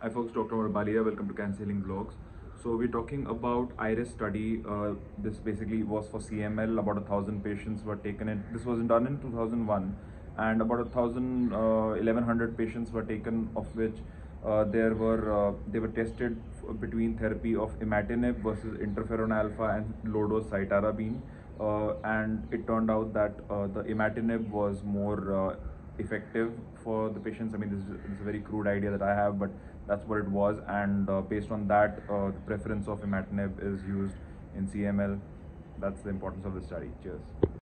Hi folks, Dr. Balia. Welcome to Cancer Healing Vlogs. So we're talking about IRIS study. Uh, this basically was for CML. About a thousand patients were taken in. This was done in 2001, and about a thousand, uh, 1100 patients were taken, of which uh, there were uh, they were tested between therapy of imatinib versus interferon alpha and low dose cytarabine. Uh, and it turned out that uh, the imatinib was more effective for the patients. I mean, this is, this is a very crude idea that I have, but that's what it was. And uh, based on that, uh, the preference of imatinib is used in CML. That's the importance of the study. Cheers.